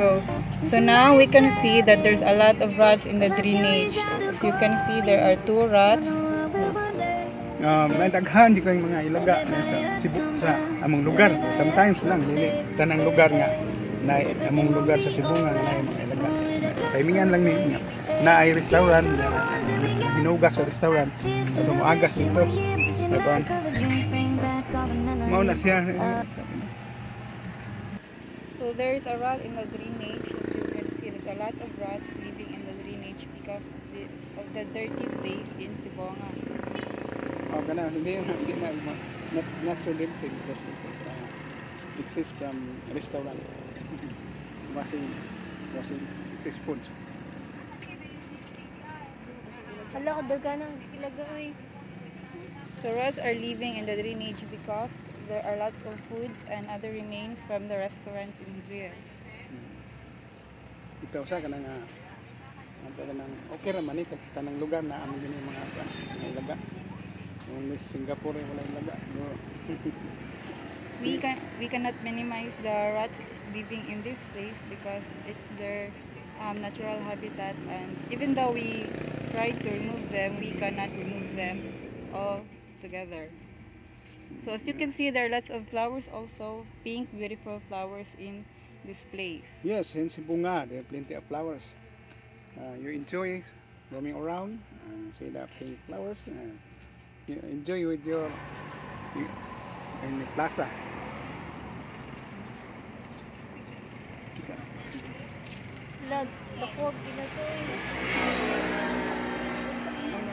go. So now we can see that there's a lot of rats in the drainage. As you can see, there are two rats. Um, may daghan di ko yung mga ilaga sa Cebu among lugar. Sometimes lang dili tanang lugar nga na among lugar sa Cebu nga na mga ilaga. Timingan lang ni na ay restaurant hinugas sa restaurant sa so, agas dito. Diba? Mao na siya. So there's a rat in the drainage. As you can see, there's a lot of rats living in the drainage because of the, of the dirty place in Sibonga. Oh, kana hindi hindi na not, not so dirty because it is uh, exists from restaurant. washing washing exist food. Hala ko daga nang ilaga oy. So rats are living in the drainage because there are lots of foods and other remains from the restaurant in here. Ito sa kanang uh, kanang okay ra man ni kasi tanang lugar na amo gini mga mga ilaga. Yung sa Singapore wala ilaga siguro. we can we cannot minimize the rats living in this place because it's their um, natural habitat and even though we try to remove them we cannot remove them all together so as you can see there are lots of flowers also pink beautiful flowers in this place Yes, in Sibonga there are plenty of flowers. Uh, you enjoy roaming around and see the pink flowers. And you enjoy with your you, in the plaza. Lag, dakog ilaga oy.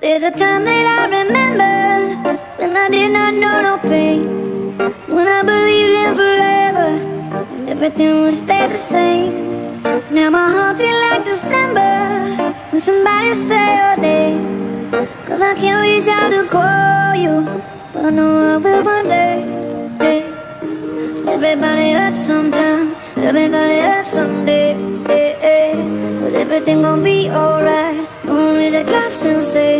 There's a time that I remember when I did not know no pain. When I believed in forever, and everything would stay the same. Now my heart feel like December when somebody say your name. Cause I can't reach out to call you, but I know I will one day. Hey. Everybody hurts sometimes, everybody hurts someday. Hey, hey. But everything gon' be alright. Gonna raise a glass and say,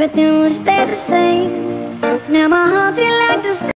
everything would stay the same. Now my heart feel like the